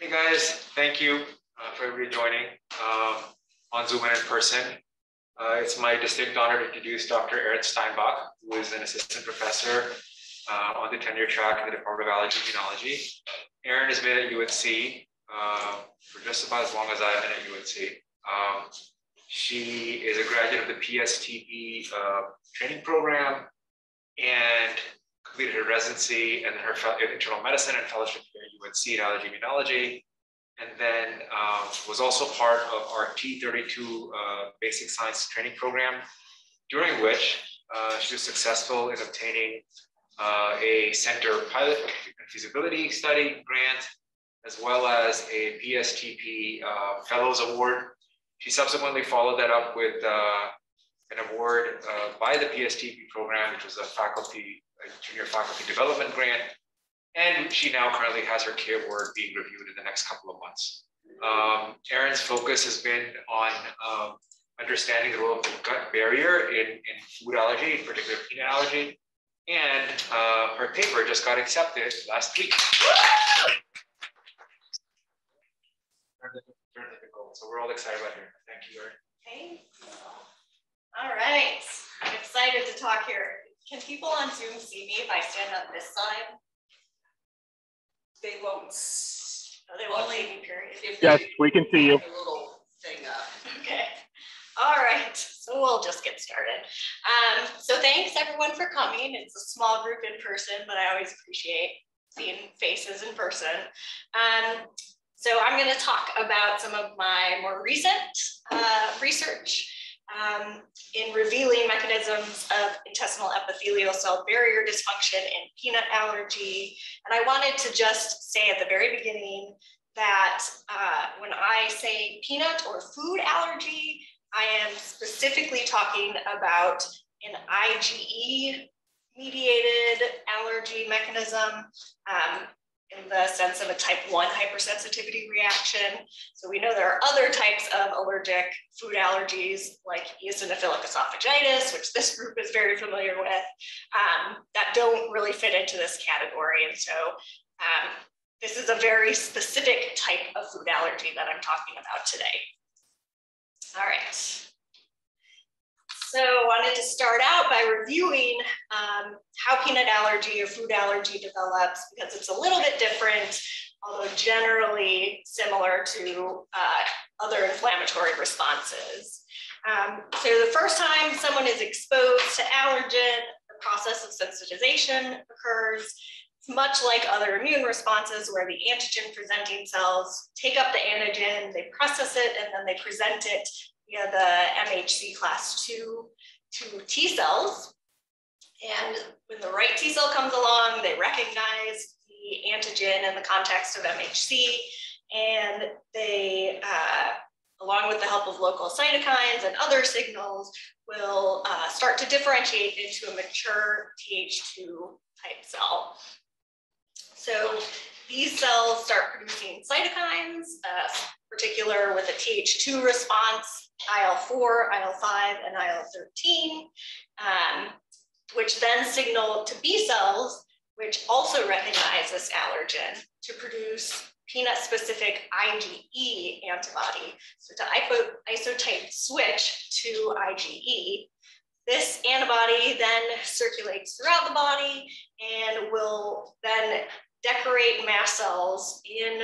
Hey guys, thank you uh, for everybody joining um, on Zoom and in person. Uh, it's my distinct honor to introduce Dr. Erin Steinbach, who is an assistant professor uh, on the tenure track in the Department of Allergy and Immunology. Erin has been at UNC uh, for just about as long as I've been at UNC. Um, she is a graduate of the PSTP uh, training program and completed her residency and her internal medicine and fellowship here at UNC in allergy immunology. And then um, was also part of our T32 uh, basic science training program, during which uh, she was successful in obtaining uh, a center pilot feasibility study grant, as well as a PSTP uh, Fellows Award. She subsequently followed that up with uh, an award uh, by the PSTP program, which was a faculty, a junior faculty development grant. And she now currently has her K award being reviewed in the next couple of months. Um, Erin's focus has been on um, understanding the role of the gut barrier in, in food allergy, in particular peanut allergy. And uh, her paper just got accepted last week. So we're all excited about her. Thank you, Erin. Thanks. All right, I'm excited to talk here. Can people on Zoom see me if I stand up this side? They won't. Oh, they won't see me, period. Yes, we can see you. Little thing up. Okay. All right, so we'll just get started. Um, so thanks everyone for coming. It's a small group in person, but I always appreciate seeing faces in person. Um, so I'm going to talk about some of my more recent uh, research um, in revealing mechanisms of intestinal epithelial cell barrier dysfunction in peanut allergy. And I wanted to just say at the very beginning that uh, when I say peanut or food allergy, I am specifically talking about an IgE mediated allergy mechanism. Um, in the sense of a type 1 hypersensitivity reaction. So we know there are other types of allergic food allergies like eosinophilic esophagitis, which this group is very familiar with, um, that don't really fit into this category. And so um, this is a very specific type of food allergy that I'm talking about today. All right. So I wanted to start out by reviewing um, how peanut allergy or food allergy develops because it's a little bit different, although generally similar to uh, other inflammatory responses. Um, so the first time someone is exposed to allergen, the process of sensitization occurs. It's much like other immune responses where the antigen presenting cells take up the antigen, they process it, and then they present it via the MHC class 2 to T cells. And when the right T cell comes along, they recognize the antigen in the context of MHC, and they, uh, along with the help of local cytokines and other signals, will uh, start to differentiate into a mature Th2 type cell. So these cells start producing cytokines, uh, particular with a Th2 response, IL-4, IL-5, and IL-13, um, which then signal to B cells, which also recognize this allergen to produce peanut-specific IgE antibody. So to isotype switch to IgE, this antibody then circulates throughout the body and will then decorate mast cells in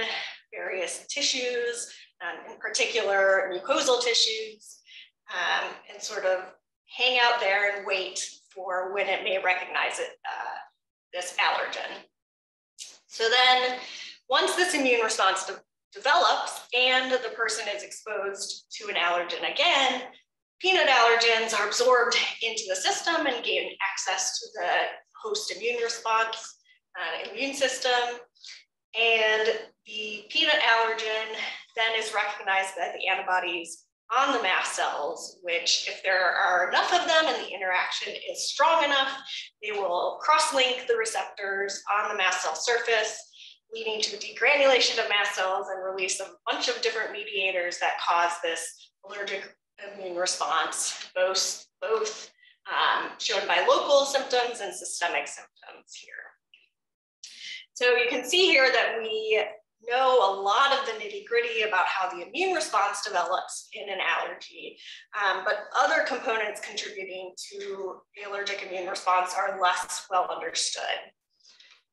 various tissues, um, in particular mucosal tissues, um, and sort of hang out there and wait for when it may recognize it, uh, this allergen. So then once this immune response de develops and the person is exposed to an allergen again, peanut allergens are absorbed into the system and gain access to the host immune response uh, immune system. And the peanut allergen then is recognized by the antibodies on the mast cells, which if there are enough of them and the interaction is strong enough, they will cross-link the receptors on the mast cell surface, leading to the degranulation of mast cells and release of a bunch of different mediators that cause this allergic immune response, both, both um, shown by local symptoms and systemic symptoms here. So you can see here that we know a lot of the nitty gritty about how the immune response develops in an allergy, um, but other components contributing to the allergic immune response are less well understood.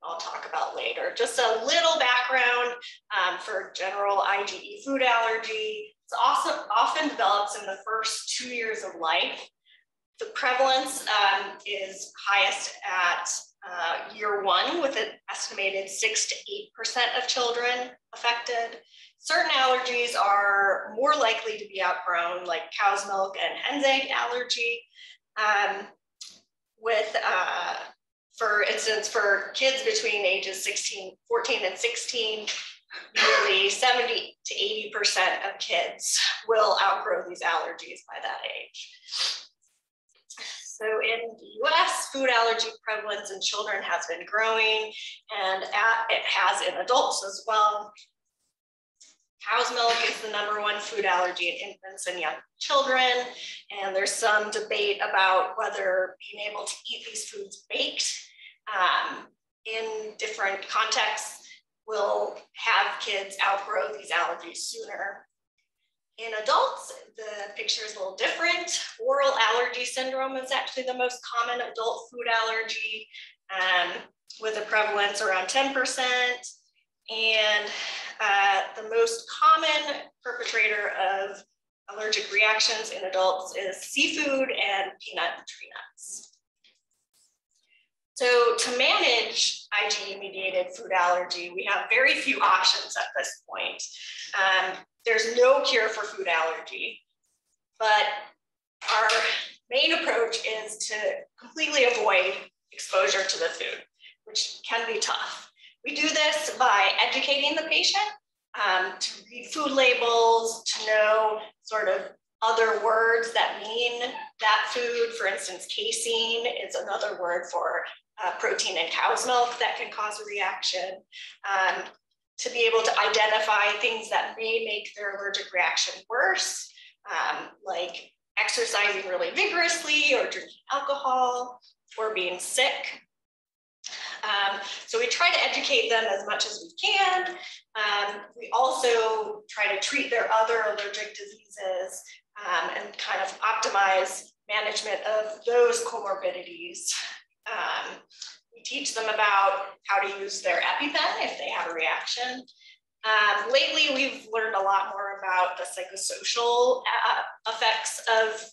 I'll talk about later. Just a little background um, for general IgE food allergy. It's also often develops in the first two years of life. The prevalence um, is highest at uh, year one with an estimated six to 8% of children affected. Certain allergies are more likely to be outgrown like cow's milk and hen's egg allergy. Um, with, uh, for instance, for kids between ages 16, 14 and 16, nearly 70 to 80% of kids will outgrow these allergies by that age. So in the US, food allergy prevalence in children has been growing and it has in adults as well. Cow's milk is the number one food allergy in infants and young children. And there's some debate about whether being able to eat these foods baked um, in different contexts will have kids outgrow these allergies sooner in adults, the picture is a little different. Oral allergy syndrome is actually the most common adult food allergy um, with a prevalence around 10%. And uh, the most common perpetrator of allergic reactions in adults is seafood and peanut tree nuts. So to manage IgE-mediated food allergy, we have very few options at this point. Um, there's no cure for food allergy, but our main approach is to completely avoid exposure to the food, which can be tough. We do this by educating the patient um, to read food labels, to know sort of other words that mean that food. For instance, casein is another word for uh, protein in cow's milk that can cause a reaction. Um, to be able to identify things that may make their allergic reaction worse, um, like exercising really vigorously or drinking alcohol or being sick. Um, so we try to educate them as much as we can. Um, we also try to treat their other allergic diseases um, and kind of optimize management of those comorbidities. Um, we teach them about how to use their EpiPen if they have a reaction. Um, lately, we've learned a lot more about the psychosocial uh, effects of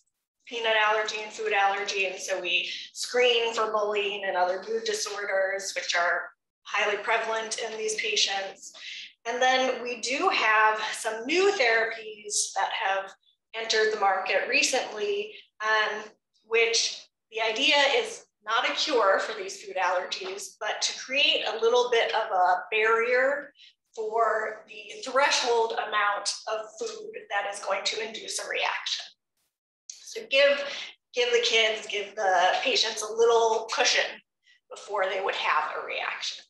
peanut allergy and food allergy. And so we screen for bullying and other mood disorders, which are highly prevalent in these patients. And then we do have some new therapies that have entered the market recently, um, which the idea is not a cure for these food allergies, but to create a little bit of a barrier for the threshold amount of food that is going to induce a reaction. So give, give the kids, give the patients a little cushion before they would have a reaction.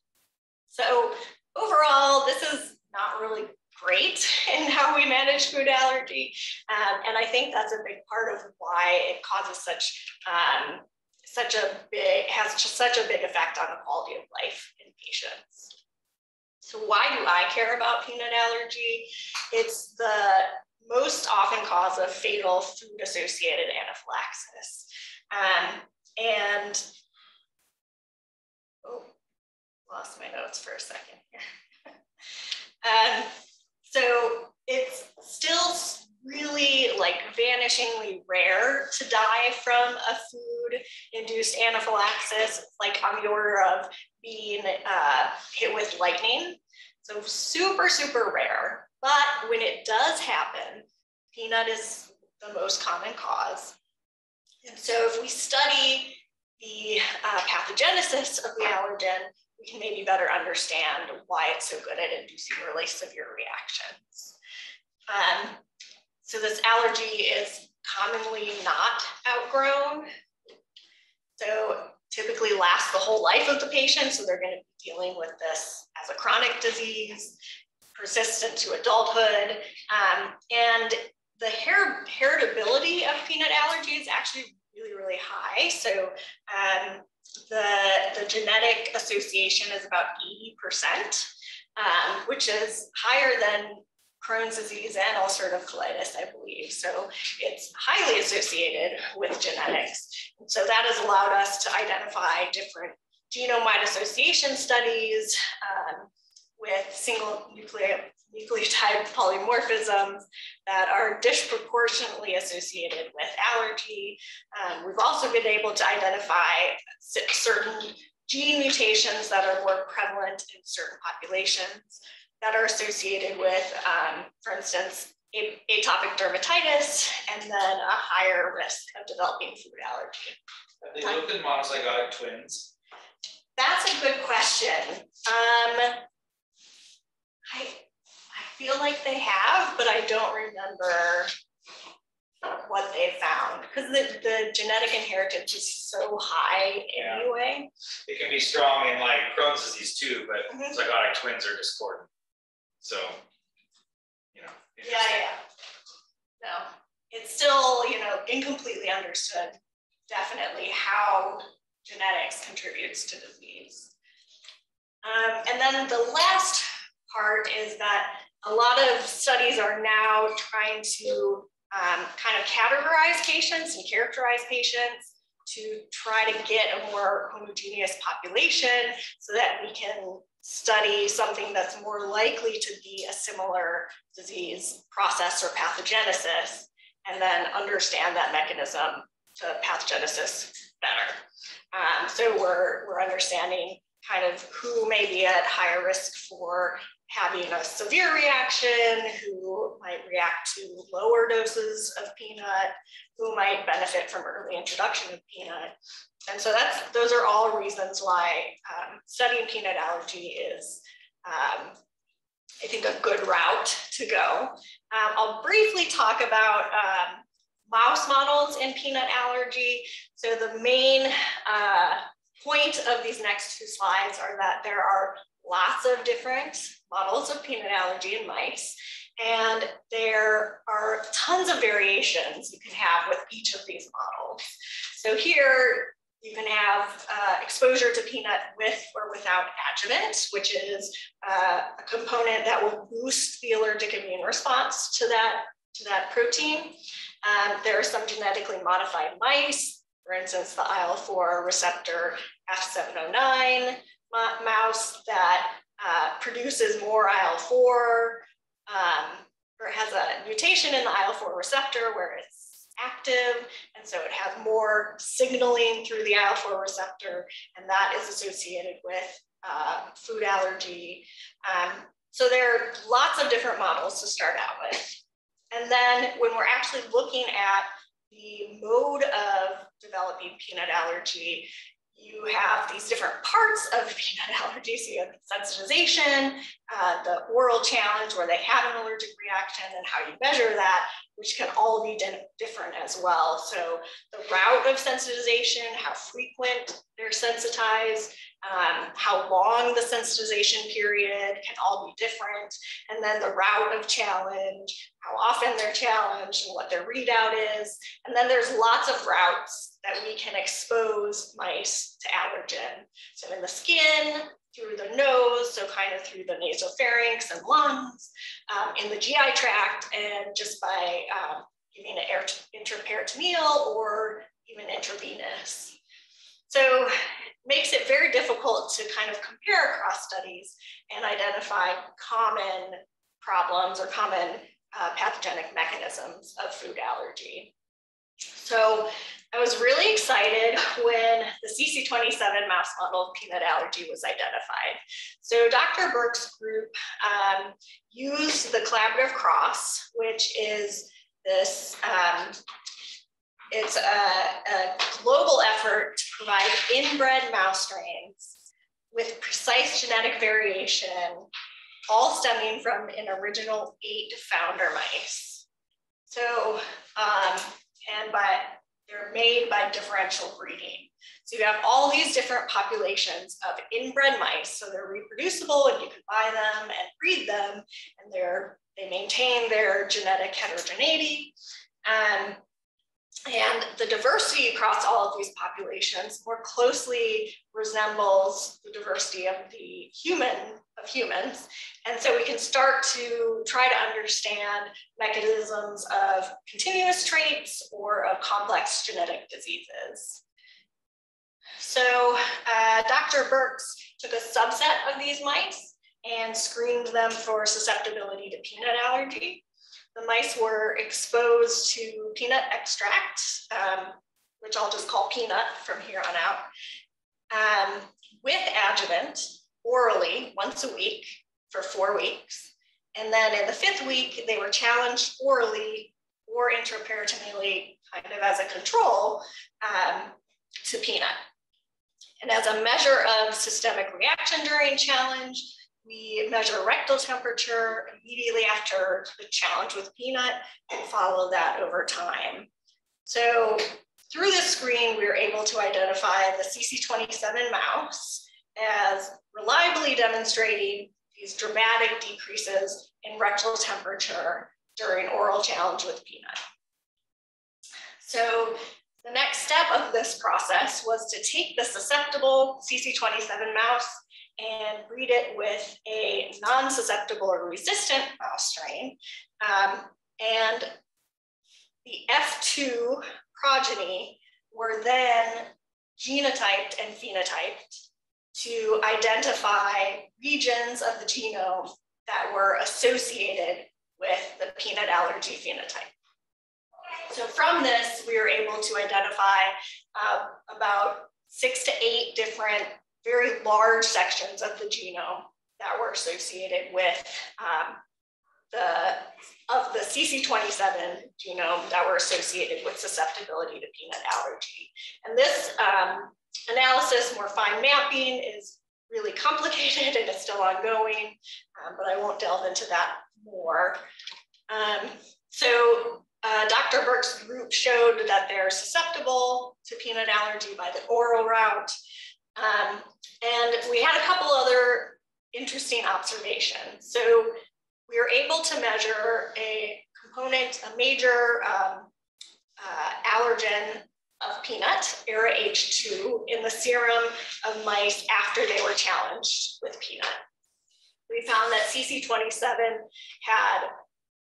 So overall, this is not really great in how we manage food allergy. Um, and I think that's a big part of why it causes such um, such a big, has such a big effect on the quality of life in patients. So why do I care about peanut allergy? It's the most often cause of fatal food associated anaphylaxis. Um, and, oh, lost my notes for a second here. um, so it's still really like vanishingly rare to die from a food induced anaphylaxis, like on the order of being uh, hit with lightning. So super, super rare. But when it does happen, peanut is the most common cause. And so if we study the uh, pathogenesis of the allergen, we can maybe better understand why it's so good at inducing really severe reactions. Um, so this allergy is commonly not outgrown. So typically lasts the whole life of the patient. So they're going to be dealing with this as a chronic disease, persistent to adulthood. Um, and the her heritability of peanut allergy is actually really, really high. So um, the, the genetic association is about 80%, um, which is higher than Crohn's disease and ulcerative colitis, I believe. So it's highly associated with genetics. And so that has allowed us to identify different genome-wide association studies um, with single nucleotide polymorphisms that are disproportionately associated with allergy. Um, we've also been able to identify certain gene mutations that are more prevalent in certain populations that are associated with, um, for instance, atopic dermatitis, and then a higher risk of developing food allergy. Have they looked at monozygotic twins? That's a good question. Um, I, I feel like they have, but I don't remember what they found because the, the genetic inheritance is so high yeah. anyway. It can be strong in like Crohn's disease too, but mm -hmm. zygotic twins are discordant. So, you know. Yeah, yeah. No, it's still, you know, incompletely understood definitely how genetics contributes to disease. Um, and then the last part is that a lot of studies are now trying to um, kind of categorize patients and characterize patients to try to get a more homogeneous population so that we can study something that's more likely to be a similar disease process or pathogenesis, and then understand that mechanism to pathogenesis better. Um, so we're, we're understanding kind of who may be at higher risk for having a severe reaction, who might react to lower doses of peanut, who might benefit from early introduction of peanut. And so that's those are all reasons why um, studying peanut allergy is, um, I think, a good route to go. Um, I'll briefly talk about um, mouse models in peanut allergy. So the main uh, point of these next two slides are that there are lots of different models of peanut allergy in mice. And there are tons of variations you can have with each of these models. So here you can have uh, exposure to peanut with or without adjuvant, which is uh, a component that will boost the allergic immune response to that, to that protein. Um, there are some genetically modified mice, for instance, the IL-4 receptor F709 mouse that uh, produces more IL-4 um, or has a mutation in the IL-4 receptor where it's active. And so it has more signaling through the IL-4 receptor, and that is associated with uh, food allergy. Um, so there are lots of different models to start out with. And then when we're actually looking at the mode of developing peanut allergy, you have these different parts of peanut allergy. So you have sensitization, uh, the oral challenge where they have an allergic reaction and how you measure that, which can all be different as well. So the route of sensitization, how frequent they're sensitized, um, how long the sensitization period can all be different. And then the route of challenge, how often they're challenged and what their readout is. And then there's lots of routes that we can expose mice to allergen. So in the skin, through the nose, so kind of through the nasopharynx and lungs, um, in the GI tract, and just by um, giving it intraperitoneal or even intravenous. So makes it very difficult to kind of compare across studies and identify common problems or common uh, pathogenic mechanisms of food allergy. So I was really excited when the CC27 mouse model of peanut allergy was identified. So Dr. Burke's group um, used the collaborative cross, which is this um, it's a, a global effort to provide inbred mouse strains with precise genetic variation, all stemming from an original eight founder mice. So, um, and by, they're made by differential breeding. So you have all these different populations of inbred mice. So they're reproducible and you can buy them and breed them and they're, they maintain their genetic heterogeneity. Um, And the diversity across all of these populations more closely resembles the diversity of the human of humans. And so we can start to try to understand mechanisms of continuous traits or of complex genetic diseases. So uh, Dr. Burks took a subset of these mice and screened them for susceptibility to peanut allergy. The mice were exposed to peanut extract, um, which I'll just call peanut from here on out, um, with adjuvant orally once a week for four weeks. And then in the fifth week, they were challenged orally or intraperitoneally, kind of as a control, um, to peanut. And as a measure of systemic reaction during challenge, we measure rectal temperature immediately after the challenge with peanut and follow that over time. So through this screen, we were able to identify the CC27 mouse as reliably demonstrating these dramatic decreases in rectal temperature during oral challenge with peanut. So the next step of this process was to take the susceptible CC27 mouse and breed it with a non-susceptible or resistant mouse strain. Um, and the F2 progeny were then genotyped and phenotyped to identify regions of the genome that were associated with the peanut allergy phenotype. So from this, we were able to identify uh, about six to eight different very large sections of the genome that were associated with um, the of the CC27 genome that were associated with susceptibility to peanut allergy. And this um, analysis, more fine mapping, is really complicated and it's still ongoing, um, but I won't delve into that more. Um, so uh, Dr. Burke's group showed that they're susceptible to peanut allergy by the oral route. Um, and we had a couple other interesting observations. So we were able to measure a component, a major um, uh, allergen of peanut, ARA-H2, in the serum of mice after they were challenged with peanut. We found that CC27 had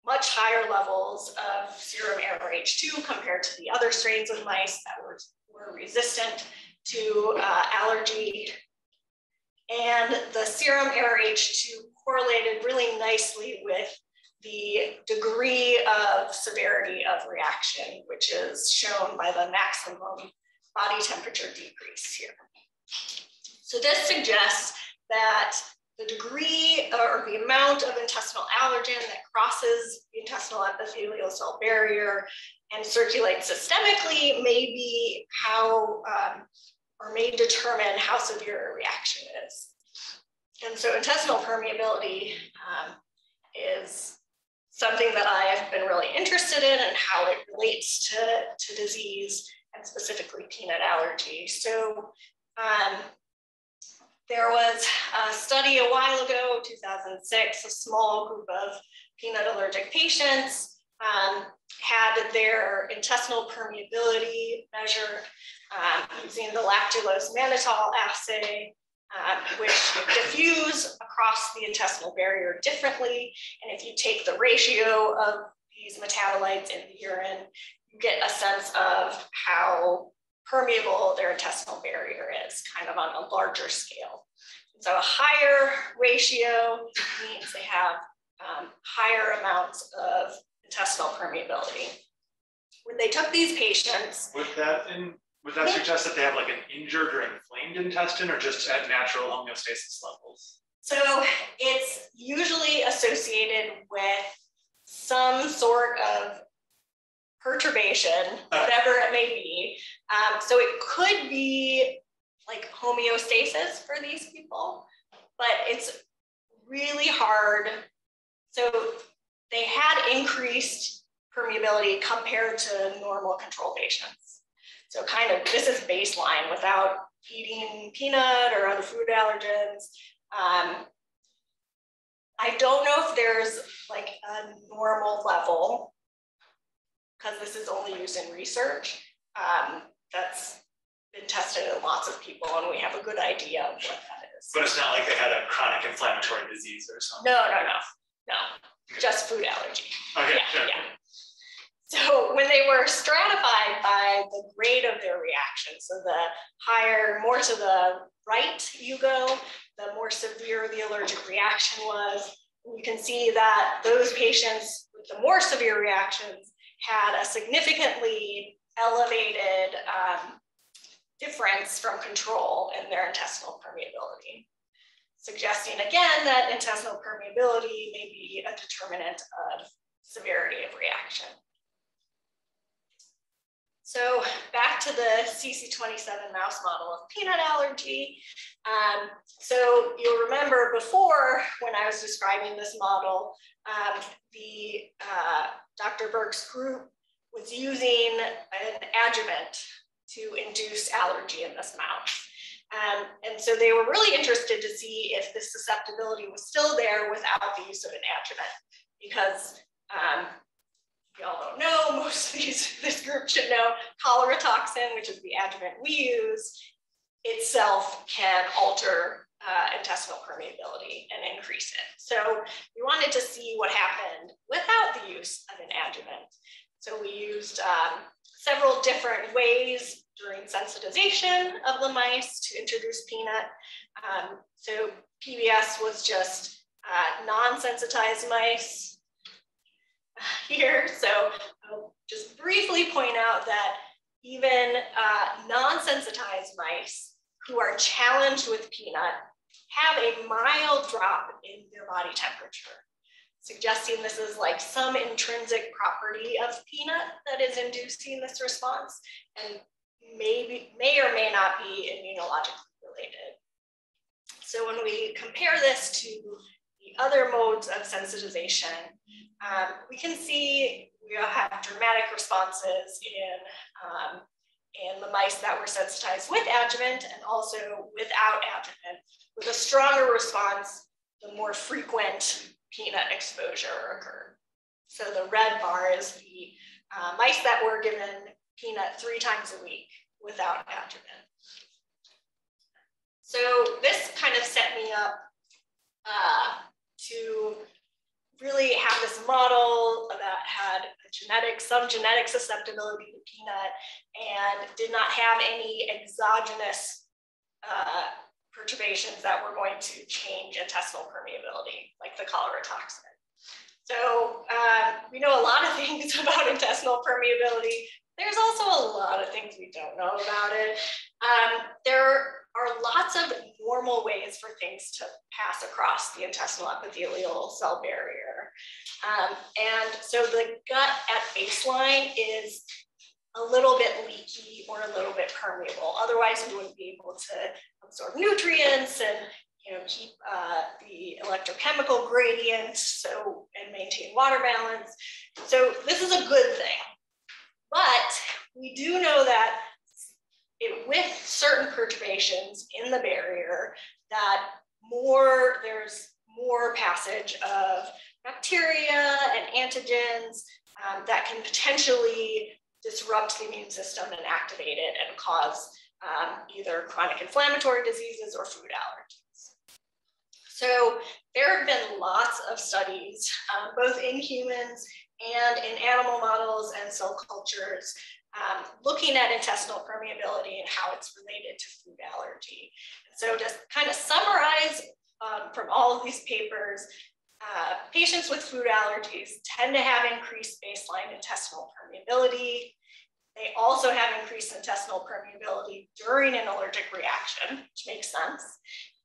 much higher levels of serum ARA-H2 compared to the other strains of mice that were, were resistant to uh, allergy. And the serum ARA-H2 correlated really nicely with the degree of severity of reaction, which is shown by the maximum body temperature decrease here. So this suggests that the degree or the amount of intestinal allergen that crosses the intestinal epithelial cell barrier and circulates systemically may be how um, or may determine how severe a reaction is. And so intestinal permeability um, is something that I have been really interested in and how it relates to, to disease and specifically peanut allergy. So um, there was a study a while ago, 2006, a small group of peanut allergic patients um, had their intestinal permeability measured um, using the lactulose mannitol assay, um, which diffuse across the intestinal barrier differently. And if you take the ratio of these metabolites in the urine, you get a sense of how permeable their intestinal barrier is, kind of on a larger scale. So a higher ratio means they have um, higher amounts of intestinal permeability. When they took these patients, would that in, would that suggest that they have like an injured or inflamed intestine, or just at natural homeostasis levels? So it's usually associated with some sort of perturbation, whatever it may be. Um, so it could be like homeostasis for these people, but it's really hard. So they had increased permeability compared to normal control patients. So kind of this is baseline without eating peanut or other food allergens. Um, I don't know if there's like a normal level because this is only used in research. Um, that's been tested in lots of people and we have a good idea of what that is. But it's not like they had a chronic inflammatory disease or something. No, no, no, no, just food allergy. Okay, Yeah, sure. yeah. So when they were stratified by the grade of their reaction, so the higher, more to the right you go, the more severe the allergic reaction was. You can see that those patients with the more severe reactions had a significantly elevated um, difference from control in their intestinal permeability, suggesting again that intestinal permeability may be a determinant of severity of reaction. So back to the CC27 mouse model of peanut allergy. Um, so you'll remember before when I was describing this model, um, the uh, Dr. Burke's group was using an adjuvant to induce allergy in this mouse. Um, and so they were really interested to see if the susceptibility was still there without the use of an adjuvant because um, y'all don't know, most of these, this group should know, cholera toxin, which is the adjuvant we use, itself can alter uh, intestinal permeability and increase it. So we wanted to see what happened without the use of an adjuvant. So we used um, several different ways during sensitization of the mice to introduce peanut. Um, so PBS was just uh, non-sensitized mice here. So I'll just briefly point out that even uh, non-sensitized mice who are challenged with peanut have a mild drop in their body temperature, suggesting this is like some intrinsic property of peanut that is inducing this response and maybe may or may not be immunologically related. So when we compare this to the other modes of sensitization, um, we can see we have dramatic responses in, um, in the mice that were sensitized with adjuvant and also without adjuvant, with a stronger response the more frequent peanut exposure occurred. So the red bar is the uh, mice that were given peanut three times a week without adjuvant. So this kind of set me up uh, to really have this model that had genetic, some genetic susceptibility to peanut and did not have any exogenous uh, perturbations that were going to change intestinal permeability, like the cholera toxin. So uh, we know a lot of things about intestinal permeability. There's also a lot of things we don't know about it. Um, there are lots of normal ways for things to pass across the intestinal epithelial cell barrier. Um, and so the gut at baseline is a little bit leaky or a little bit permeable. Otherwise, we wouldn't be able to absorb nutrients and you know, keep uh, the electrochemical gradient so and maintain water balance. So this is a good thing. But we do know that it, with certain perturbations in the barrier, that more there's more passage of bacteria and antigens um, that can potentially disrupt the immune system and activate it and cause um, either chronic inflammatory diseases or food allergies. So there have been lots of studies, um, both in humans and in animal models and cell cultures, um, looking at intestinal permeability and how it's related to food allergy. So to kind of summarize um, from all of these papers, uh, patients with food allergies tend to have increased baseline intestinal permeability. They also have increased intestinal permeability during an allergic reaction, which makes sense.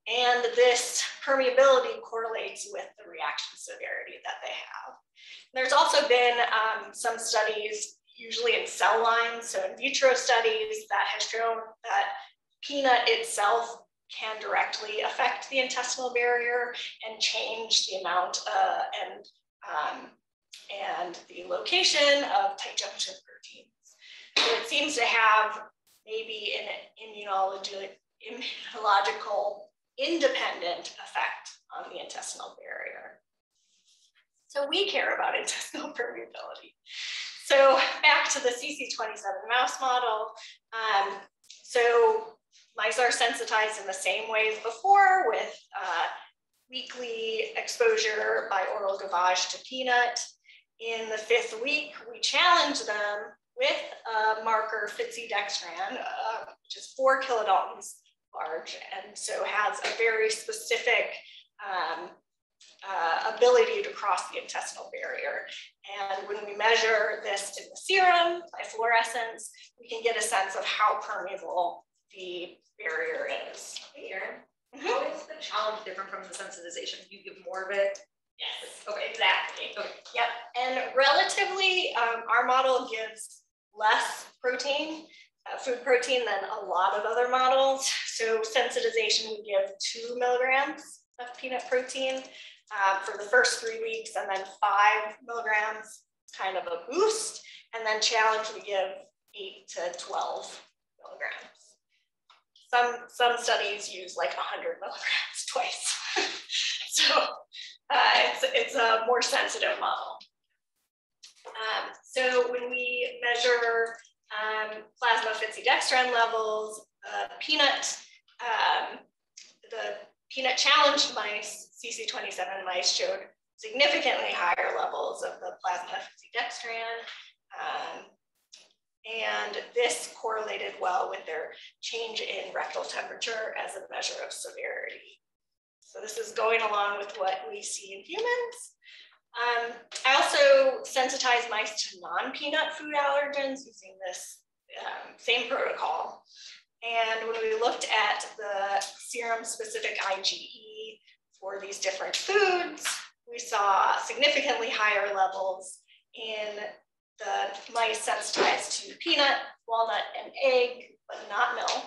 And this permeability correlates with the reaction severity that they have. There's also been um, some studies, usually in cell lines, so in vitro studies that has shown that peanut itself can directly affect the intestinal barrier and change the amount uh, and, um, and the location of tight junction proteins. So it seems to have maybe an immunological independent effect on the intestinal barrier. So we care about intestinal permeability. so back to the CC27 mouse model. Um, so mice are sensitized in the same ways before with uh, weekly exposure by oral gavage to peanut. In the fifth week, we challenge them with a marker fitsidextran, uh, which is four kilodaltons large, and so has a very specific um, uh, ability to cross the intestinal barrier. And when we measure this in the serum by fluorescence, we can get a sense of how permeable the barrier is. Here, how is the challenge different from the sensitization? You give more of it? Yes, okay, exactly. Okay. Yep, and relatively, um, our model gives less protein, food protein than a lot of other models. So sensitization, we give two milligrams of peanut protein uh, for the first three weeks, and then five milligrams, kind of a boost. And then challenge, we give eight to 12 milligrams. Some, some studies use like 100 milligrams twice. so uh, it's, it's a more sensitive model. Um, so when we measure um, plasma fitsidextran levels, uh, peanut, um, the peanut challenged mice, CC27 mice showed significantly higher levels of the plasma fitsidextran. Um, and this correlated well with their change in rectal temperature as a measure of severity. So this is going along with what we see in humans. Um, I also sensitize mice to non-peanut food allergens using this um, same protocol. And when we looked at the serum specific IgE for these different foods, we saw significantly higher levels in the mice sensitized to peanut, walnut, and egg, but not milk.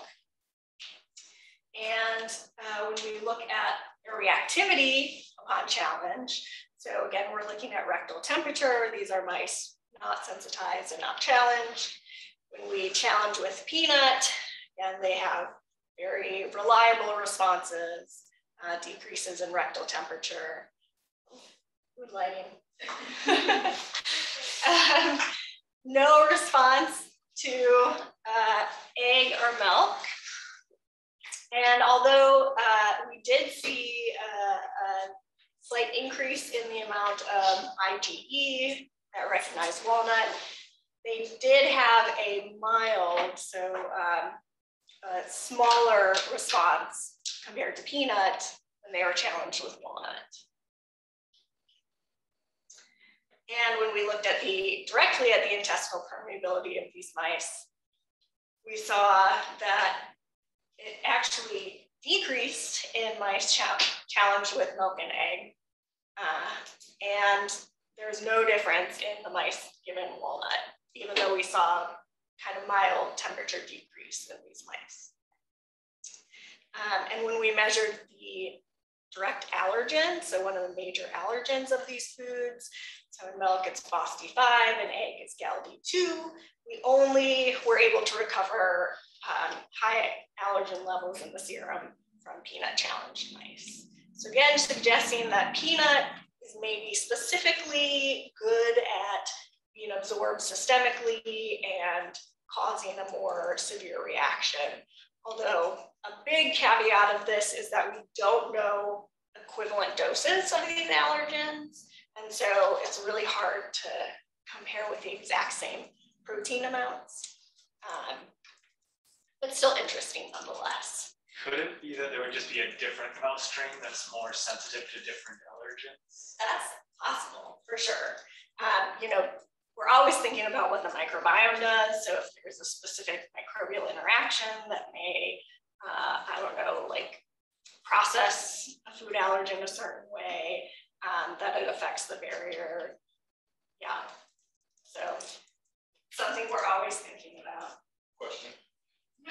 And uh, when we look at their reactivity upon challenge, so again, we're looking at rectal temperature. These are mice not sensitized and not challenged. When we challenge with peanut, again, they have very reliable responses, uh, decreases in rectal temperature. Food lighting. um, no response to uh, egg or milk. And although uh, we did see slight increase in the amount of IgE that recognized walnut, they did have a mild, so um, a smaller response compared to peanut when they were challenged with walnut. And when we looked at the directly at the intestinal permeability of these mice, we saw that it actually decreased in mice ch challenged with milk and egg. Uh, and there's no difference in the mice given walnut, even though we saw kind of mild temperature decrease in these mice. Um, and when we measured the direct allergen, so one of the major allergens of these foods, so in milk, it's FOSD5, and egg is GALD2. We only were able to recover um, high allergen levels in the serum from peanut challenged mice. So again, suggesting that peanut is maybe specifically good at being absorbed systemically and causing a more severe reaction. Although a big caveat of this is that we don't know equivalent doses of these allergens. And so it's really hard to compare with the exact same protein amounts, um, but still interesting nonetheless. Could it be that there would just be a different mouse strain that's more sensitive to different allergens? That's possible for sure. Um, you know, we're always thinking about what the microbiome does. So if there's a specific microbial interaction that may, uh, I don't know, like process a food allergen a certain way, um, that it affects the barrier. Yeah, so something we're always thinking about. Question.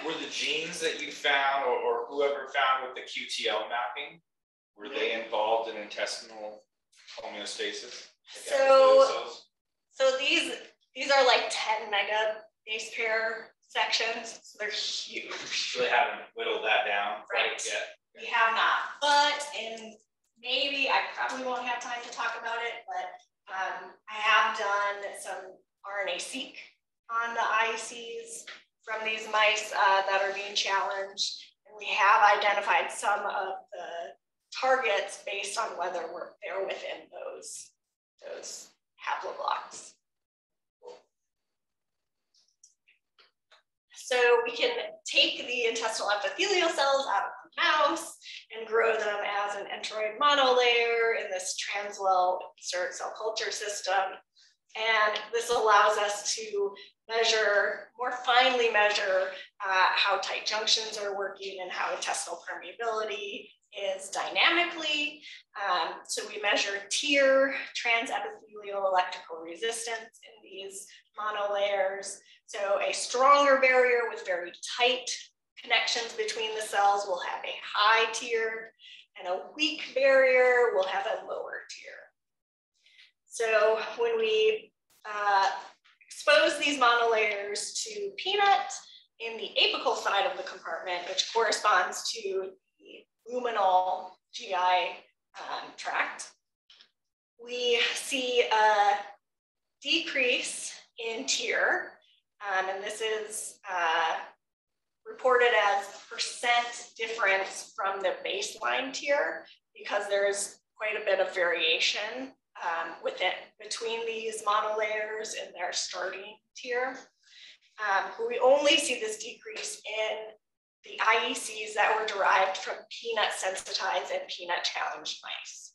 Were the genes that you found or, or whoever found with the QTL mapping, were they involved in intestinal homeostasis? So, so these these are like 10 mega base pair sections, so they're huge. They haven't whittled that down right yet. We have not, but in maybe I probably won't have time to talk about it, but um, I have done some RNA-seq on the IECs from these mice uh, that are being challenged. And we have identified some of the targets based on whether we're, they're within those, those haploblocks. So we can take the intestinal epithelial cells out of the mouse and grow them as an enteroid monolayer in this transwell insert cell culture system. And this allows us to measure, more finely measure uh, how tight junctions are working and how intestinal permeability is dynamically. Um, so we measure TEER, transepithelial electrical resistance in these monolayers. So a stronger barrier with very tight connections between the cells will have a high TEER, and a weak barrier will have a lower TEER. So when we uh, expose these monolayers to peanut in the apical side of the compartment, which corresponds to the luminal GI um, tract, we see a decrease in TEER um, and this is uh, reported as percent difference from the baseline TEER because there's quite a bit of variation um, within between these monolayers and their starting tier. Um, we only see this decrease in the IECs that were derived from peanut sensitized and peanut challenged mice.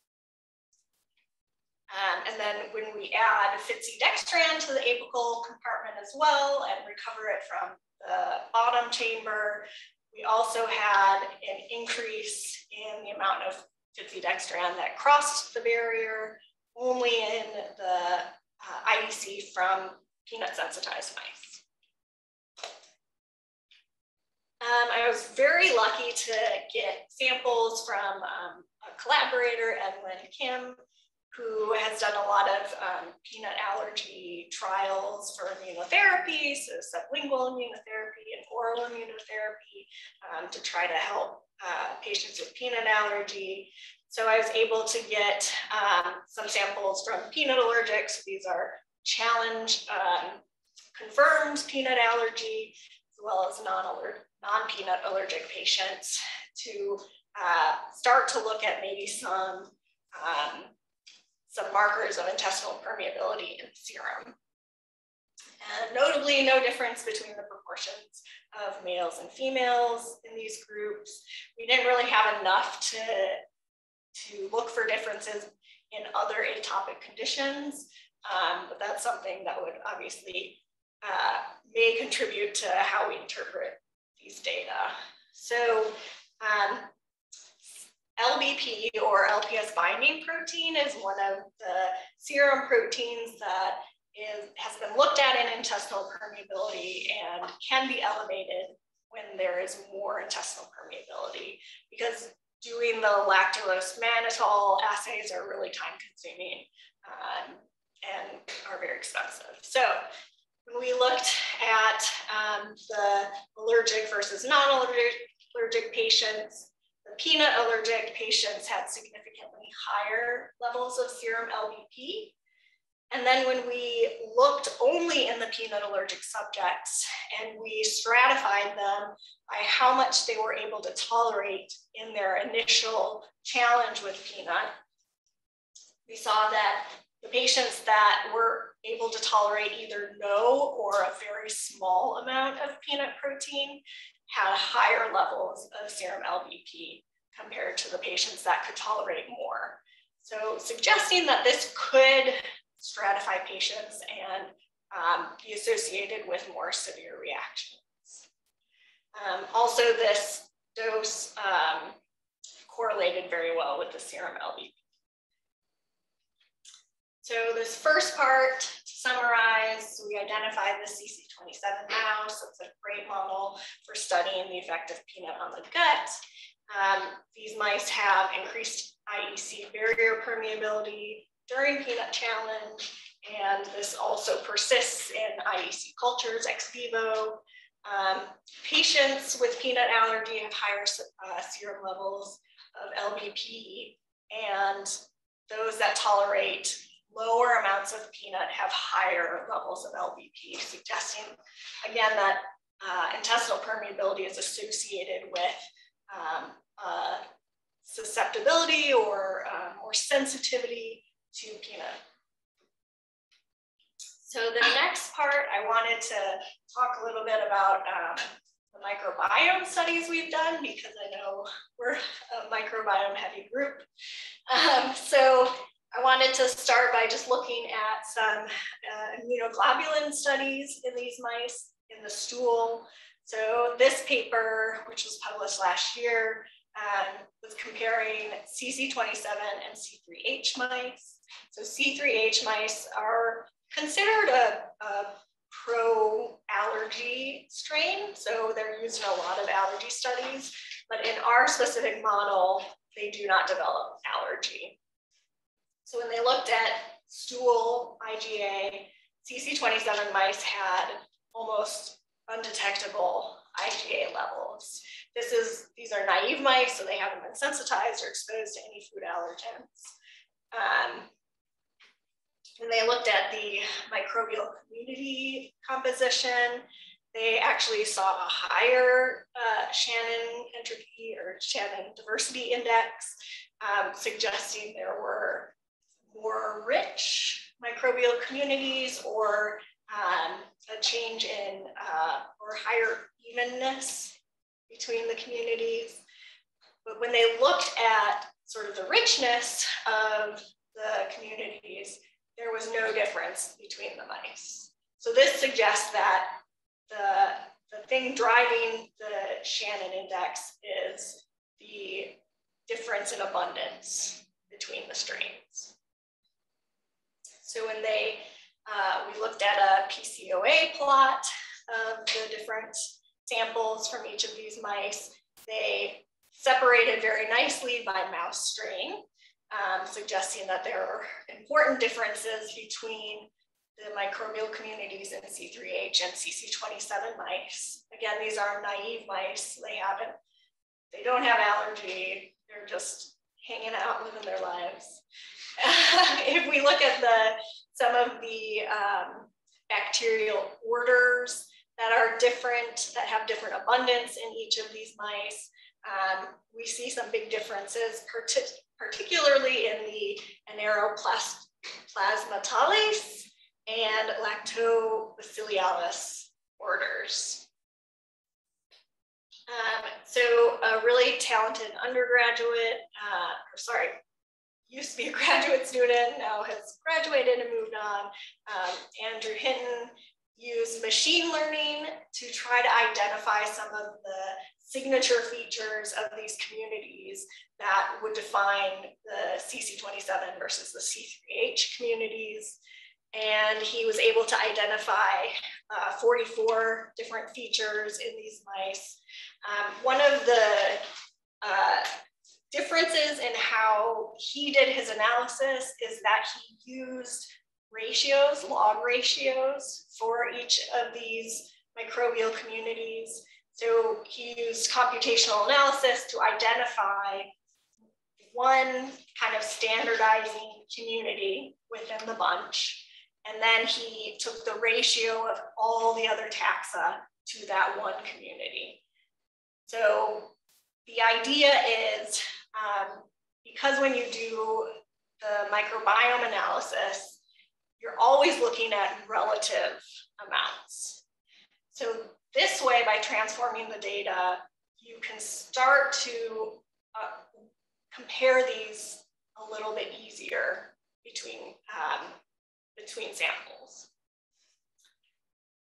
Um, and then when we add dextran to the apical compartment as well and recover it from the bottom chamber, we also had an increase in the amount of dextran that crossed the barrier only in the uh, IEC from peanut sensitized mice. Um, I was very lucky to get samples from um, a collaborator, Edwin Kim, who has done a lot of um, peanut allergy trials for immunotherapy, so sublingual immunotherapy and oral immunotherapy um, to try to help uh, patients with peanut allergy. So I was able to get um, some samples from peanut allergics. These are challenge um, confirmed peanut allergy, as well as non-peanut allergic patients to uh, start to look at maybe some um, some markers of intestinal permeability in serum. And notably, no difference between the proportions of males and females in these groups. We didn't really have enough to, to look for differences in other atopic conditions, um, but that's something that would obviously uh, may contribute to how we interpret these data. So um, LBP or LPS binding protein is one of the serum proteins that is, has been looked at in intestinal permeability and can be elevated when there is more intestinal permeability because doing the lactulose mannitol assays are really time consuming um, and are very expensive. So when we looked at um, the allergic versus non-allergic allergic patients, the peanut allergic patients had significantly higher levels of serum LBP. And then when we looked only in the peanut allergic subjects and we stratified them by how much they were able to tolerate in their initial challenge with peanut, we saw that the patients that were able to tolerate either no or a very small amount of peanut protein had higher levels of serum LBP compared to the patients that could tolerate more. So suggesting that this could stratify patients and um, be associated with more severe reactions. Um, also, this dose um, correlated very well with the serum LBP. So this first part, to summarize, we identified the CC27 mouse. It's a great model for studying the effect of peanut on the gut. Um, these mice have increased IEC barrier permeability during peanut challenge, and this also persists in IEC cultures ex vivo. Um, patients with peanut allergy have higher uh, serum levels of LBP, and those that tolerate lower amounts of peanut have higher levels of LBP, suggesting again that uh, intestinal permeability is associated with um, uh, susceptibility or, um, or sensitivity to peanut. So the next part, I wanted to talk a little bit about um, the microbiome studies we've done because I know we're a microbiome heavy group. Um, so I wanted to start by just looking at some uh, immunoglobulin studies in these mice in the stool. So this paper, which was published last year, um, was comparing CC27 and C3H mice. So C3H mice are considered a, a pro-allergy strain. So they're used in a lot of allergy studies, but in our specific model, they do not develop allergy. So when they looked at stool IgA, CC27 mice had almost undetectable IgA levels. This is, these are naive mice, so they haven't been sensitized or exposed to any food allergens. Um, and they looked at the microbial community composition. They actually saw a higher uh, Shannon entropy or Shannon diversity index, um, suggesting there were more rich microbial communities or um, a change in uh, or higher evenness between the communities. But when they looked at sort of the richness of the communities, there was no difference between the mice. So this suggests that the, the thing driving the Shannon index is the difference in abundance between the strains. So when they, uh, we looked at a PCOA plot of the different samples from each of these mice, they separated very nicely by mouse strain, um, suggesting that there are important differences between the microbial communities in C3H and CC27 mice. Again, these are naive mice. They haven't, they don't have allergy. They're just hanging out, living their lives. if we look at the some of the um, bacterial orders that are different, that have different abundance in each of these mice, um, we see some big differences, particularly in the Anaeroplasmatales and Lactobacillus orders. Um, so a really talented undergraduate, uh, or sorry, used to be a graduate student, now has graduated and moved on. Um, Andrew Hinton used machine learning to try to identify some of the signature features of these communities that would define the CC27 versus the C3H communities. And he was able to identify uh, 44 different features in these mice. Um, one of the uh, differences in how he did his analysis is that he used ratios, log ratios for each of these microbial communities. So he used computational analysis to identify one kind of standardizing community within the bunch. And then he took the ratio of all the other taxa to that one community. So the idea is um, because when you do the microbiome analysis, you're always looking at relative amounts. So this way, by transforming the data, you can start to uh, compare these a little bit easier between, um, between samples.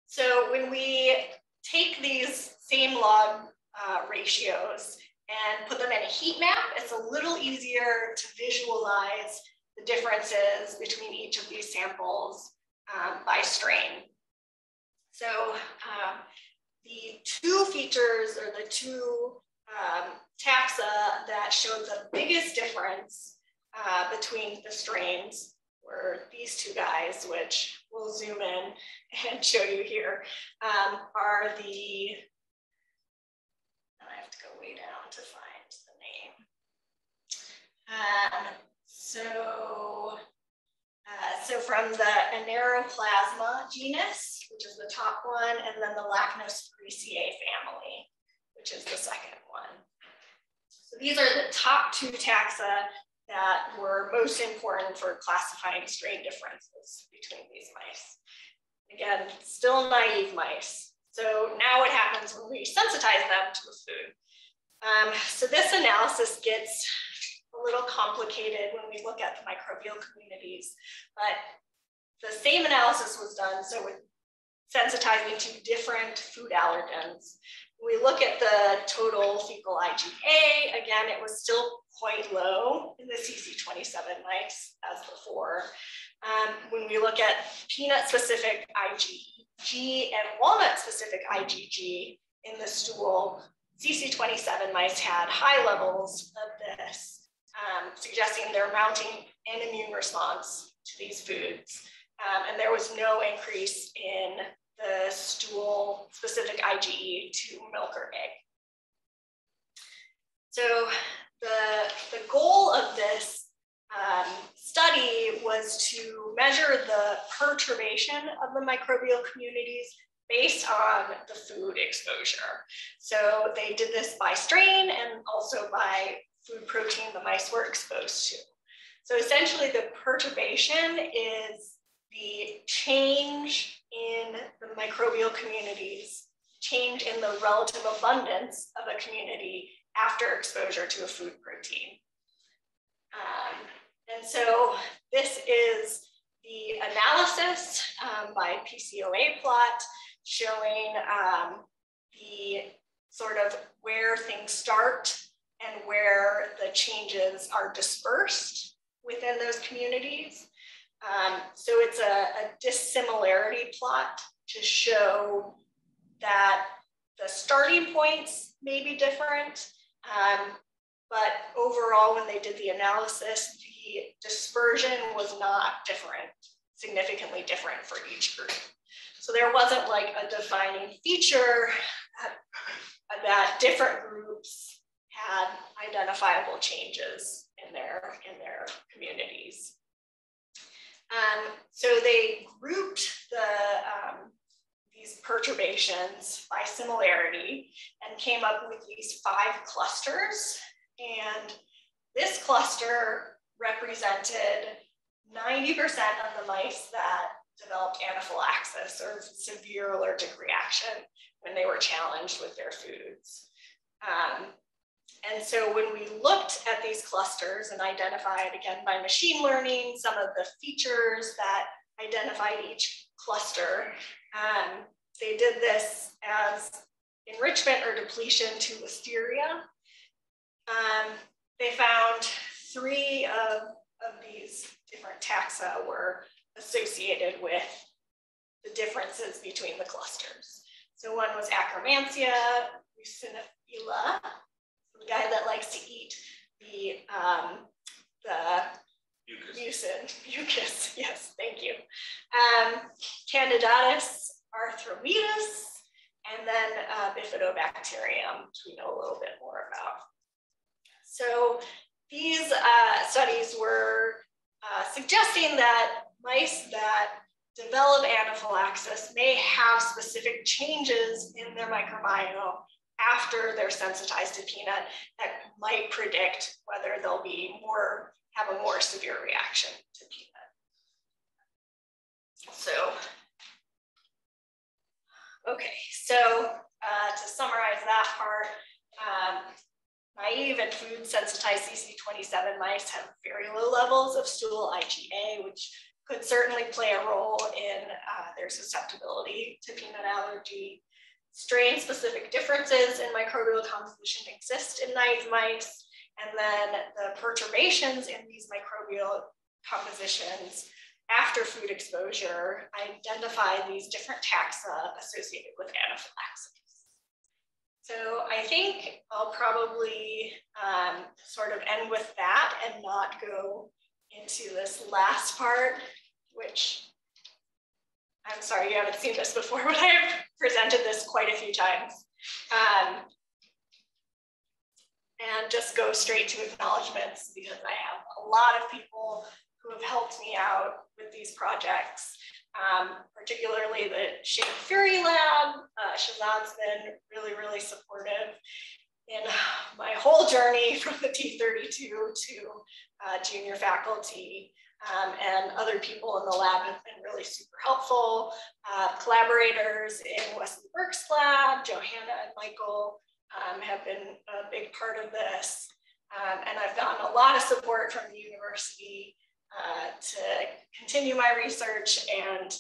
So when we take these same log uh, ratios and put them in a heat map, it's a little easier to visualize the differences between each of these samples um, by strain. So um, the two features or the two um, taxa that showed the biggest difference uh, between the strains were these two guys, which we'll zoom in and show you here, um, are the I have to go way down to find the name. Um, so from the Aneroplasma genus, which is the top one, and then the Lachnosporiceae family, which is the second one. So these are the top two taxa that were most important for classifying strain differences between these mice. Again, still naive mice. So now what happens when we sensitize them to the food? Um, so this analysis gets a little complicated when we look at the microbial communities, but the same analysis was done. So with sensitizing to different food allergens, we look at the total fecal IgA, again, it was still quite low in the CC27 mice as before. Um, when we look at peanut specific IgG and walnut specific IgG in the stool, CC27 mice had high levels of this, um, suggesting they're mounting an immune response to these foods. Um, and there was no increase in the stool specific IgE to milk or egg. So the, the goal of this um, study was to measure the perturbation of the microbial communities based on the food exposure. So they did this by strain and also by food protein the mice were exposed to. So essentially the perturbation is the change in the microbial communities, change in the relative abundance of a community after exposure to a food protein. Um, and so this is the analysis um, by PCOA plot showing um, the sort of where things start and where the changes are dispersed within those communities. Um, so it's a, a, dissimilarity plot to show that the starting points may be different, um, but overall, when they did the analysis, the dispersion was not different, significantly different for each group. So there wasn't like a defining feature that different groups had identifiable changes in their, in their communities. Um, so they grouped the, um, these perturbations by similarity and came up with these five clusters. And this cluster represented 90% of the mice that developed anaphylaxis or severe allergic reaction when they were challenged with their foods. Um, and so when we looked at these clusters and identified, again, by machine learning, some of the features that identified each cluster, um, they did this as enrichment or depletion to listeria. Um, they found three of, of these different taxa were associated with the differences between the clusters. So one was Akkermansia muciniphila, the guy that likes to eat the um, the Mucus. mucin, mucus, yes, thank you. Um, Candidatus arthrometus, and then uh, bifidobacterium, which we know a little bit more about. So these uh, studies were uh, suggesting that mice that develop anaphylaxis may have specific changes in their microbiome after they're sensitized to peanut that might predict whether they'll be more, have a more severe reaction to peanut. So, okay, so uh, to summarize that part, um, naive and food sensitized CC27 mice have very low levels of stool IgA, which could certainly play a role in uh, their susceptibility to peanut allergy. Strain specific differences in microbial composition exist in naive mice, and then the perturbations in these microbial compositions after food exposure identify these different taxa associated with anaphylaxis. So I think I'll probably um, sort of end with that and not go into this last part, which I'm sorry, you haven't seen this before, but I have presented this quite a few times. Um, and just go straight to acknowledgements because I have a lot of people who have helped me out with these projects, um, particularly the Shade Fury Lab. Uh, Shazad's been really, really supportive in my whole journey from the T32 to uh, junior faculty. Um, and other people in the lab have been really super helpful. Uh, collaborators in Wesley Burke's lab, Johanna and Michael, um, have been a big part of this. Um, and I've gotten a lot of support from the university uh, to continue my research and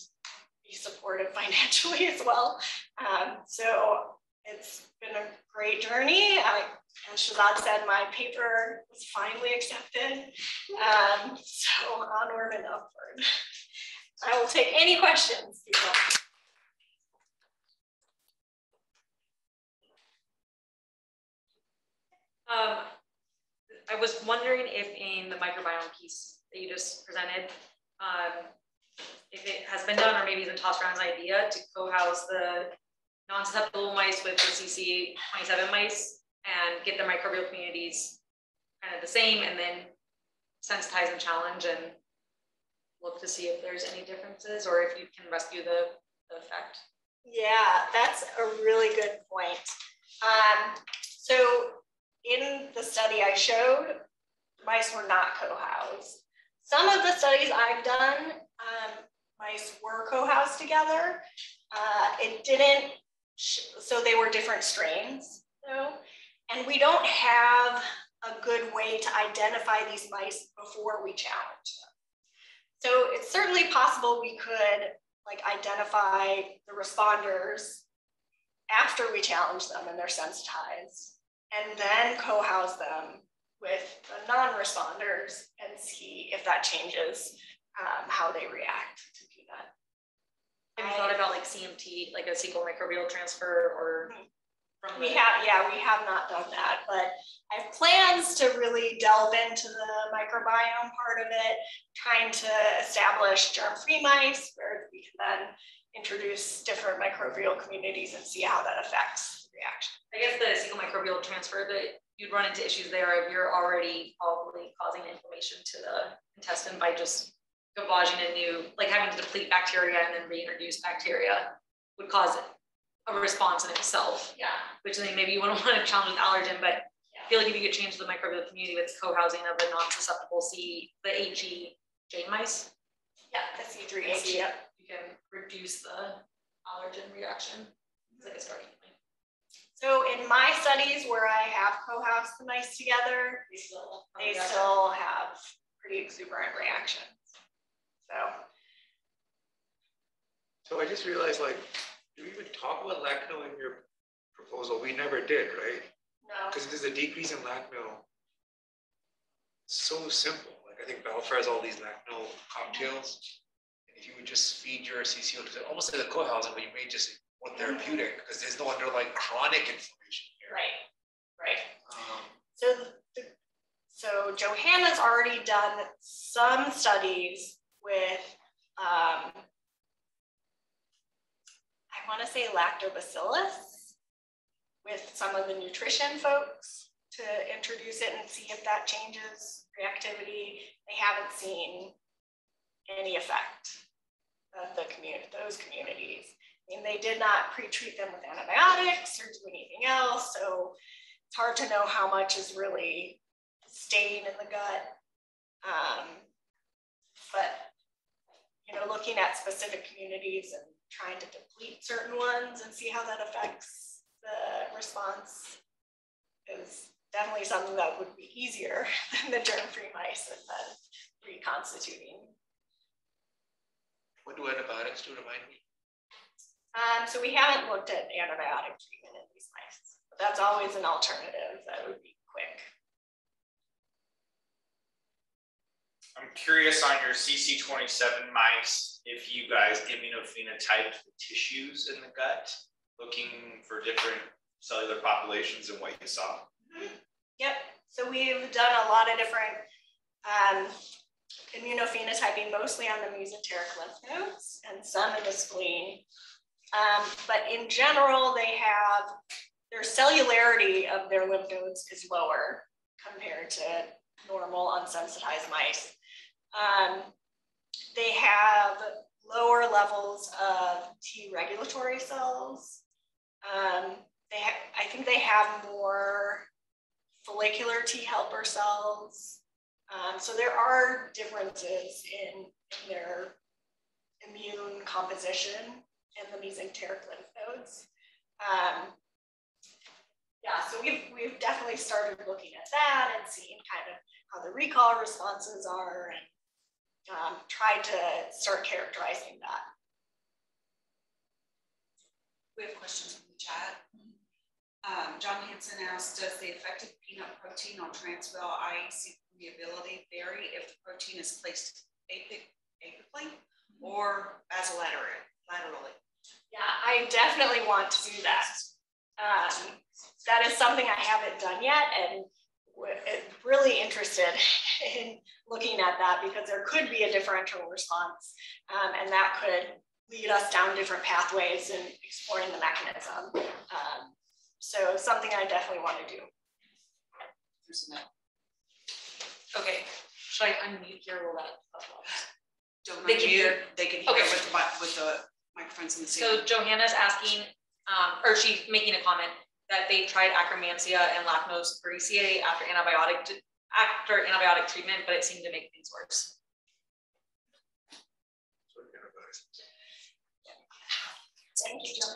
be supported financially as well. Um, so it's been a great journey. I, as Shazad said, my paper was finally accepted. Um, so onward and upward. I will take any questions. People. Um, I was wondering if in the microbiome piece that you just presented, um, if it has been done or maybe even tossed around idea to co-house the non-susceptible mice with the CC27 mice and get the microbial communities kind of the same and then sensitize and challenge and look to see if there's any differences or if you can rescue the, the effect. Yeah, that's a really good point. Um, so in the study I showed, mice were not co-housed. Some of the studies I've done, um, mice were co-housed together. Uh, it didn't, so they were different strains, though. And we don't have a good way to identify these mice before we challenge them. So it's certainly possible we could like identify the responders after we challenge them and they're sensitized and then co-house them with the non-responders and see if that changes um, how they react. Have you thought about like CMT, like a single microbial transfer or from We have, yeah, we have not done that, but I have plans to really delve into the microbiome part of it, trying to establish germ-free mice where we can then introduce different microbial communities and see how that affects the reaction. I guess the single microbial transfer that you'd run into issues there if you're already probably causing inflammation to the intestine by just gavaging a new, like having to deplete bacteria and then reintroduce bacteria would cause a response in itself, Yeah. which then maybe you wouldn't want to challenge with allergen, but Yeah. I feel like if you could change the microbial community with co-housing of the non-susceptible C, the HE Jane mice, Yeah, the C3H, yeah. you can reduce the allergen reaction. It's like a starting point. So in my studies where I have co-housed the mice together, They still. they still have pretty exuberant reactions. So, So I just realized, like, do we even talk about Lacno in your proposal? We never did, right? no, Because there's a decrease in Lacno. So simple, like, I think Balfour has all these Lacno cocktails. And if you would just feed your CCO to, almost like a co-housing, but you may just more therapeutic, because there's no underlying chronic inflammation here. right, right. Um, So, so Johanna's already done some studies with, um, I want to say lactobacillus with some of the nutrition folks to introduce it and see if that changes reactivity. They haven't seen any effect of the community, those communities. I mean, they did not pre-treat them with antibiotics or do anything else, so it's hard to know how much is really staying in the gut. Um, but, you know, looking at specific communities and trying to deplete certain ones and see how that affects the response is definitely something that would be easier than the germ-free mice and then reconstituting. What do antibiotics do, remind me? Um, so we haven't looked at antibiotic treatment in these mice, but that's always an alternative that would be quick. I'm curious on your CC twenty-seven mice, if you guys immunophenotyped the tissues in the gut, looking for different cellular populations and what you saw. Yep, so we've done a lot of different um, immunophenotyping, mostly on the mesenteric lymph nodes and some in the spleen. Um, but in general, they have, their cellularity of their lymph nodes is lower compared to normal unsensitized mice. Um, they have lower levels of T regulatory cells. Um, they I think they have more follicular T helper cells. Um, so there are differences in, in their immune composition in the mesenteric lymph nodes. Um, yeah, so we've, we've definitely started looking at that and seeing kind of how the recall responses are and um, tried to start characterizing that. We have questions from the chat. Um, John Hanson asked, does the affected peanut protein on transvaal IEC permeability vary if the protein is placed apic, apically or basolaterally? Laterally? Yeah, I definitely want to do that. Um, that is something I haven't done yet and really interested in looking at that because there could be a differential response um, and that could lead us down different pathways and exploring the mechanism. Um, so something I definitely want to do. There's a note. Okay, should I unmute here? Will that? Don't They can hear. They can hear Okay. with the, with the microphones in the scene? So. Johanna's asking, um, or she's making a comment that they tried acromantia and lactose parisia after antibiotic, t- after antibiotic treatment, but it seemed to make things worse. Thank you, John.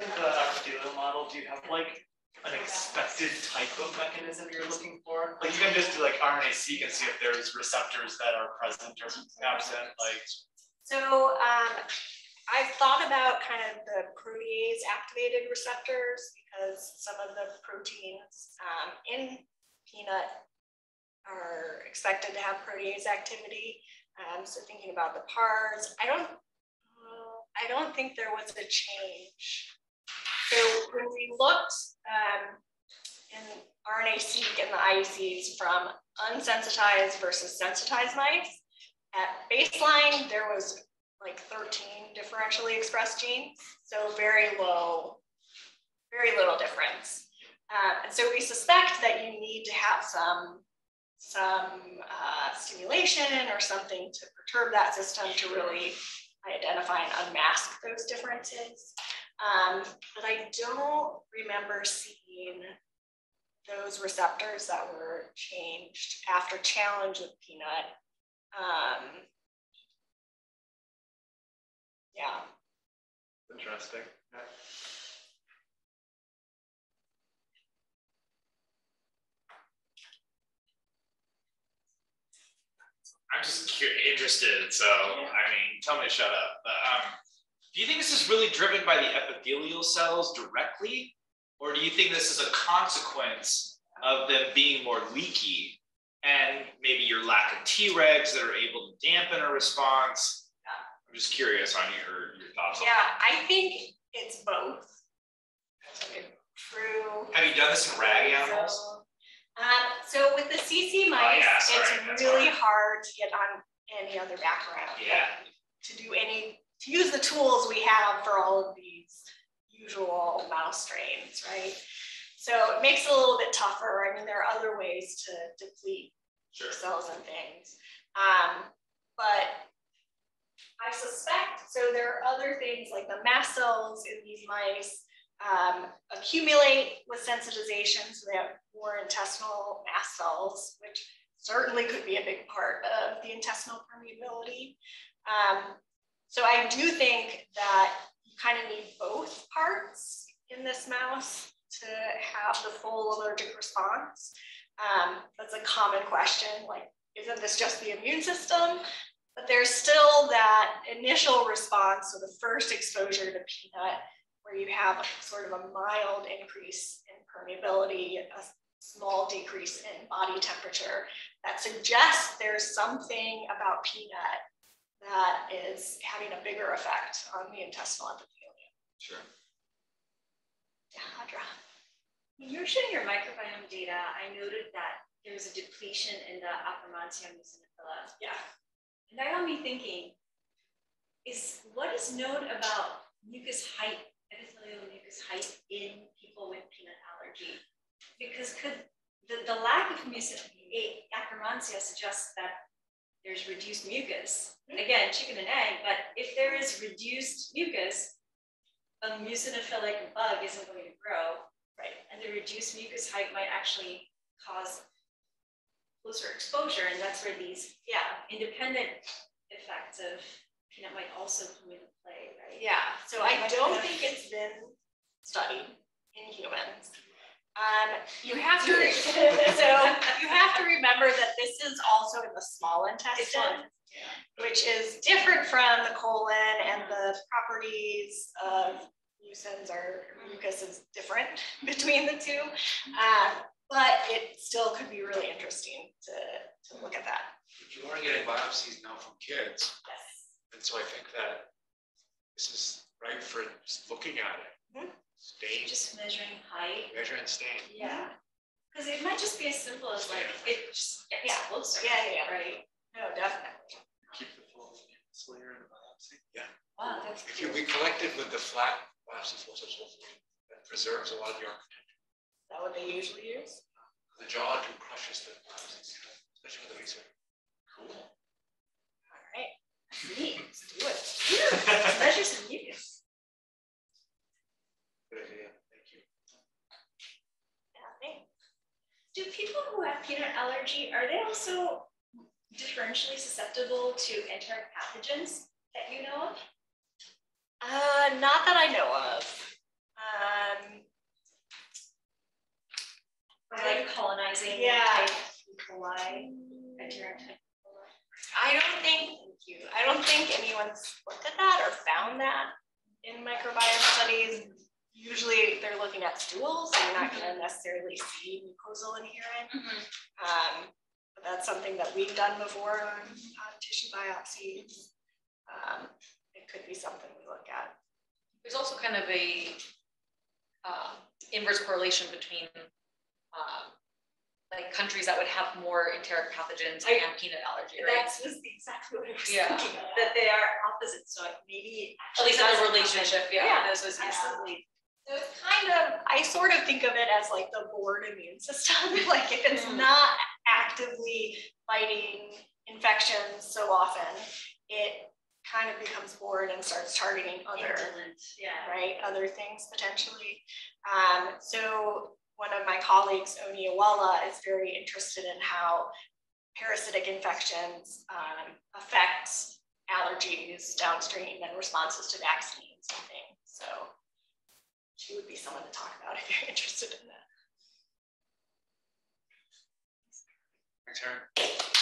In the epithelial model, do you have like an expected type of mechanism you're looking for? Like you can just do like RNA-seq and see if there's receptors that are present or absent, like. So um, I've thought about kind of the protease activated receptors because some of the proteins um, in peanut are expected to have protease activity. Um, so thinking about the PARs, I don't, uh, I don't think there was a change. So when we looked um, in RNA-seq and the IECs from unsensitized versus sensitized mice, at baseline, there was like 13 differentially expressed genes, so very low, very little difference. Uh, and so we suspect that you need to have some, some uh, stimulation or something to perturb that system to really identify and unmask those differences. Um, but I don't remember seeing those receptors that were changed after challenge with peanut. Um, yeah. Interesting. I'm just curious, interested, so, I mean, tell me to shut up, but, um, do you think this is really driven by the epithelial cells directly? Or do you think this is a consequence of them being more leaky and maybe your lack of Tregs that are able to dampen a response? I'm just curious on your, your thoughts on Yeah. I think it's both. True. Have you done this in rag animals? So, Um, so with the CC mice, yeah, sorry, it's really hard. hard to get on any other background. Yeah. To do any, to use the tools we have for all of these usual mouse strains, right? So it makes it a little bit tougher. I mean, there are other ways to deplete Sure. cells and things. Um, but I suspect, so there are other things like the mast cells in these mice um, accumulate with sensitization, so they have more intestinal mast cells, which certainly could be a big part of the intestinal permeability. Um, so I do think that you kind of need both parts in this mouse to have the full allergic response. Um, that's a common question, like, isn't this just the immune system? But there's still that initial response, so the first exposure to peanut, where you have sort of a mild increase in permeability, a small decrease in body temperature, that suggests there's something about peanut that is having a bigger effect on the intestinal epithelium. Sure. Yeah, Audra. When you were showing your microbiome data, I noted that there was a depletion in the Akkermansia muciniphila. Yeah. And that got me thinking, is what is known about mucus height, epithelial mucus height in people with peanut allergy? Because could the, the lack of mucin, a- Akkermansia suggests that there's reduced mucus. Again, chicken and egg, but if there is reduced mucus, a mucinophilic bug isn't going to grow. Right. And the reduced mucus height might actually cause closer exposure, and that's where these, yeah, independent effects of peanut might also come into play, right? Yeah, so I don't think it's been studied in humans. Um, you have to, so you have to remember that this is also in the small intestine, which is different from the colon and the properties of mucins or mucus is different between the two. Um, but it still could be really interesting to, to look at that. But you are getting biopsies now from kids, Yes. and so I think that this is right for just looking at it. Mhm. Stain, Just measuring height, Measuring and stain. yeah. Because it might just be as simple as like, it just gets Yeah. closer. Yeah, yeah, yeah. Right? No, definitely. Keep the full layer in the biopsy. Yeah. Wow, that's If you, we collected with the flat biopsy flow hopefully that preserves a lot of the architecture. Is that what they usually use? The jaw too crushes the biopsies, especially for the research. Cool. All right. neat. Let's do it. Let's Measure some mucus. Good idea, thank you. Yeah, thanks. Do people who have peanut allergy, are they also differentially susceptible to enteric pathogens that you know of? Uh, not that I know of. Um, Or like colonizing Yeah. type E. coli, enteric type. I don't think, thank you. I don't think anyone's looked at that or found that in microbiome studies. Usually they're looking at stools, so you're not gonna necessarily see mucosal adherent. Um, but that's something that we've done before on, on tissue biopsies. Um, it could be something we look at. There's also kind of a uh, inverse correlation between um, like countries that would have more enteric pathogens I- and peanut allergy, right? That's was exactly what I was Yeah. thinking, that they are opposite, so maybe. At least that's a relationship, happen. yeah, those was Absolutely. So it's kind of, I sort of think of it as like the bored immune system, like if it's Mm. not actively fighting infections so often, it kind of becomes bored and starts targeting other, yeah. right, other things potentially. Um, so one of my colleagues, Oni Awala, is very interested in how parasitic infections um, affect allergies downstream and responses to vaccines and things. So she would be someone to talk about if you're interested in that. Thanks.